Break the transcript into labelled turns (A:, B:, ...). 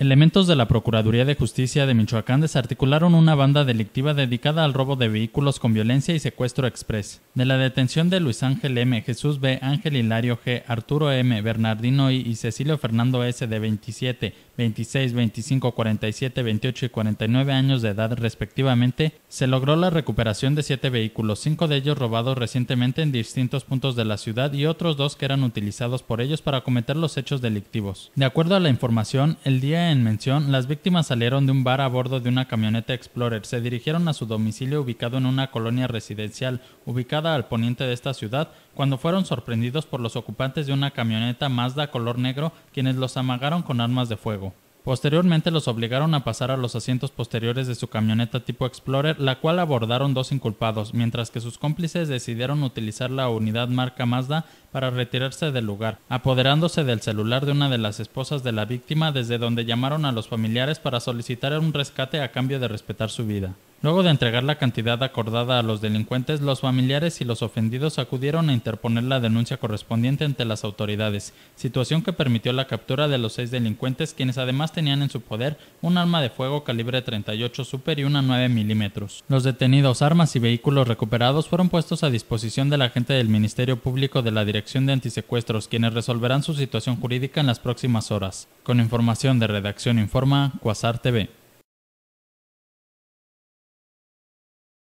A: Elementos de la Procuraduría de Justicia de Michoacán desarticularon una banda delictiva dedicada al robo de vehículos con violencia y secuestro express. De la detención de Luis Ángel M., Jesús B., Ángel Hilario G., Arturo M., Bernardino I. y Cecilio Fernando S. de 27, 26, 25, 47, 28 y 49 años de edad respectivamente, se logró la recuperación de siete vehículos, cinco de ellos robados recientemente en distintos puntos de la ciudad y otros dos que eran utilizados por ellos para cometer los hechos delictivos. De acuerdo a la información, el día en mención, las víctimas salieron de un bar a bordo de una camioneta Explorer, se dirigieron a su domicilio ubicado en una colonia residencial ubicada al poniente de esta ciudad, cuando fueron sorprendidos por los ocupantes de una camioneta Mazda color negro, quienes los amagaron con armas de fuego. Posteriormente los obligaron a pasar a los asientos posteriores de su camioneta tipo Explorer, la cual abordaron dos inculpados, mientras que sus cómplices decidieron utilizar la unidad marca Mazda para retirarse del lugar, apoderándose del celular de una de las esposas de la víctima desde donde llamaron a los familiares para solicitar un rescate a cambio de respetar su vida. Luego de entregar la cantidad acordada a los delincuentes, los familiares y los ofendidos acudieron a interponer la denuncia correspondiente ante las autoridades, situación que permitió la captura de los seis delincuentes, quienes además tenían en su poder un arma de fuego calibre 38 Super y una 9 milímetros. Los detenidos, armas y vehículos recuperados fueron puestos a disposición de la gente del Ministerio Público de la Dirección de Antisecuestros, quienes resolverán su situación jurídica en las próximas horas. Con información de Redacción Informa, Cuasar TV.